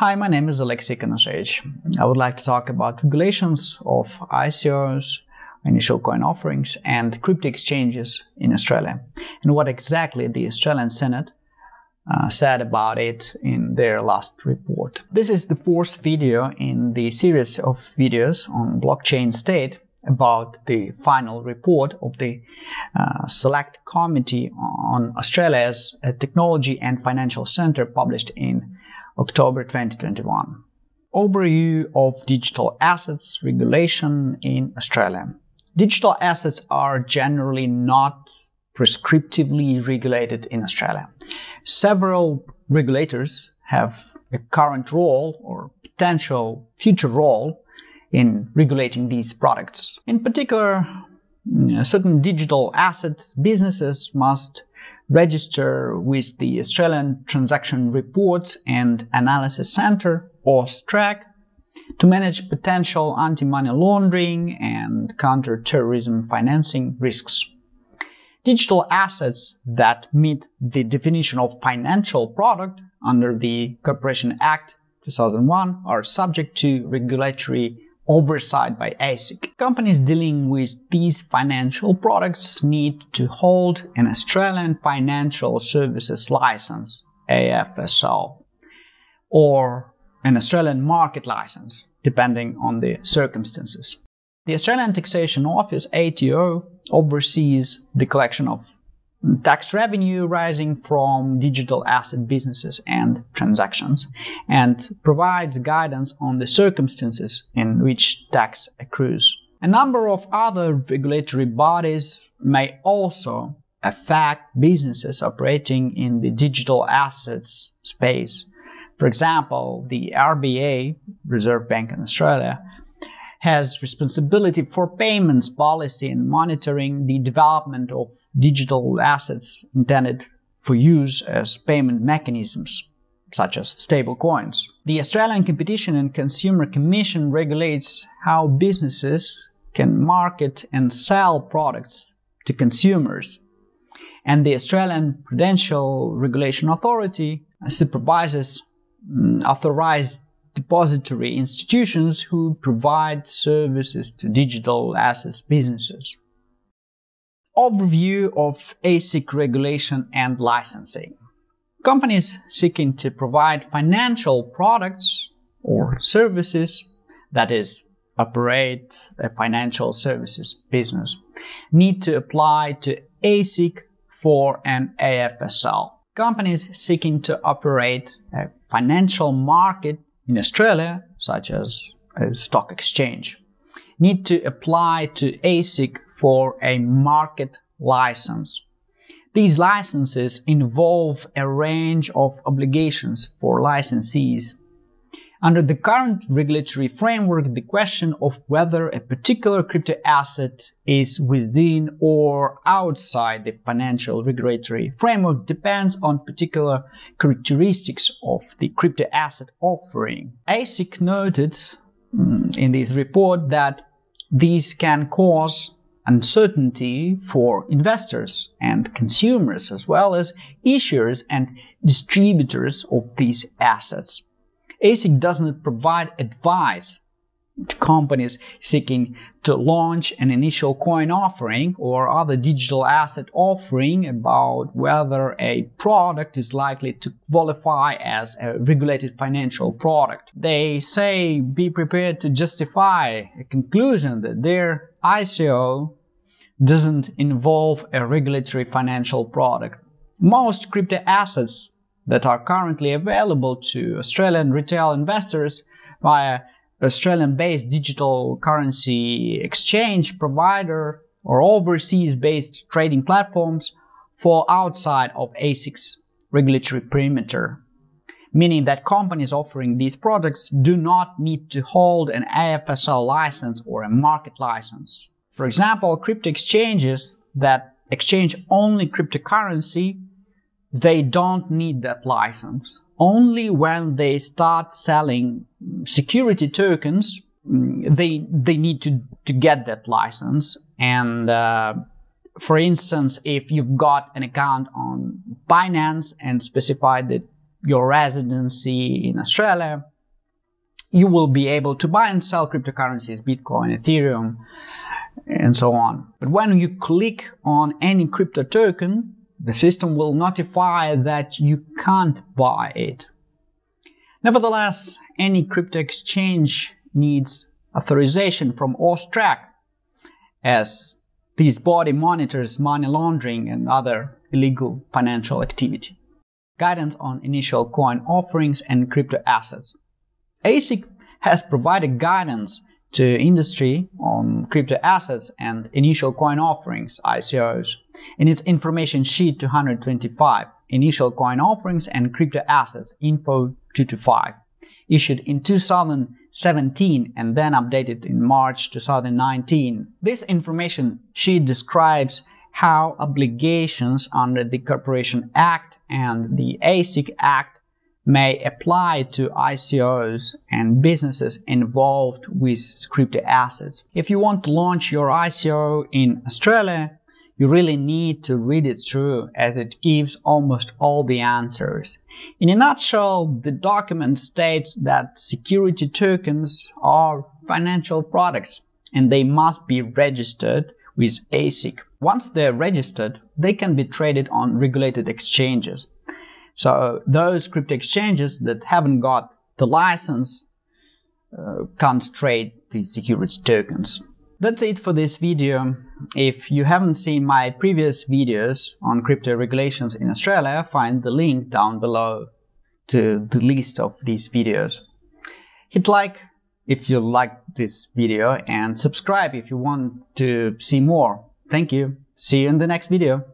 Hi, my name is Alexey Kanashevich. I would like to talk about regulations of ICOs, initial coin offerings, and crypto exchanges in Australia, and what exactly the Australian Senate uh, said about it in their last report. This is the fourth video in the series of videos on blockchain state about the final report of the uh, Select Committee on Australia's uh, Technology and Financial Centre published in October 2021. Overview of digital assets regulation in Australia. Digital assets are generally not prescriptively regulated in Australia. Several regulators have a current role or potential future role in regulating these products. In particular, certain digital asset businesses must register with the Australian Transaction Reports and Analysis Centre, AUSTRAC, to manage potential anti-money laundering and counter-terrorism financing risks. Digital assets that meet the definition of financial product under the Corporation Act 2001 are subject to regulatory oversight by ASIC. Companies dealing with these financial products need to hold an Australian Financial Services License, AFSL, or an Australian Market License, depending on the circumstances. The Australian Taxation Office, ATO, oversees the collection of tax revenue rising from digital asset businesses and transactions, and provides guidance on the circumstances in which tax accrues. A number of other regulatory bodies may also affect businesses operating in the digital assets space. For example, the RBA, Reserve Bank in Australia, has responsibility for payments policy and monitoring the development of digital assets intended for use as payment mechanisms, such as stablecoins. The Australian Competition and Consumer Commission regulates how businesses can market and sell products to consumers. And the Australian Prudential Regulation Authority supervises mm, authorized depository institutions who provide services to digital assets businesses. Overview of ASIC regulation and licensing. Companies seeking to provide financial products or services, that is, operate a financial services business, need to apply to ASIC for an AFSL. Companies seeking to operate a financial market in Australia, such as a stock exchange, need to apply to ASIC for a market license. These licenses involve a range of obligations for licensees. Under the current regulatory framework, the question of whether a particular crypto asset is within or outside the financial regulatory framework depends on particular characteristics of the crypto asset offering. ASIC noted mm, in this report that these can cause uncertainty for investors and consumers, as well as issuers and distributors of these assets. ASIC does not provide advice to companies seeking to launch an initial coin offering or other digital asset offering about whether a product is likely to qualify as a regulated financial product. They say be prepared to justify a conclusion that their ICO doesn't involve a regulatory financial product. Most crypto assets that are currently available to Australian retail investors via Australian-based digital currency exchange provider or overseas-based trading platforms fall outside of ASIC's regulatory perimeter, meaning that companies offering these products do not need to hold an AFSL license or a market license. For example, crypto exchanges that exchange only cryptocurrency, they don't need that license only when they start selling security tokens, mm, they they need to to get that license. And uh, for instance, if you've got an account on Binance and specified that your residency in Australia, you will be able to buy and sell cryptocurrencies, Bitcoin, Ethereum, and so on. But when you click on any crypto token, the system will notify that you can't buy it. Nevertheless, any crypto exchange needs authorization from AUSTRAC as this body monitors money laundering and other illegal financial activity. Guidance on initial coin offerings and crypto assets. ASIC has provided guidance to industry on crypto assets and initial coin offerings, ICOs, in its information sheet 225, Initial Coin Offerings and Crypto Assets, Info 225, issued in 2017 and then updated in March 2019. This information sheet describes how obligations under the Corporation Act and the ASIC Act may apply to ICOs and businesses involved with crypto assets. If you want to launch your ICO in Australia, you really need to read it through as it gives almost all the answers. In a nutshell, the document states that security tokens are financial products and they must be registered with ASIC. Once they're registered, they can be traded on regulated exchanges. So those crypto exchanges that haven't got the license uh, can't trade the security tokens. That's it for this video. If you haven't seen my previous videos on crypto regulations in Australia, find the link down below to the list of these videos. Hit like if you liked this video and subscribe if you want to see more. Thank you. See you in the next video.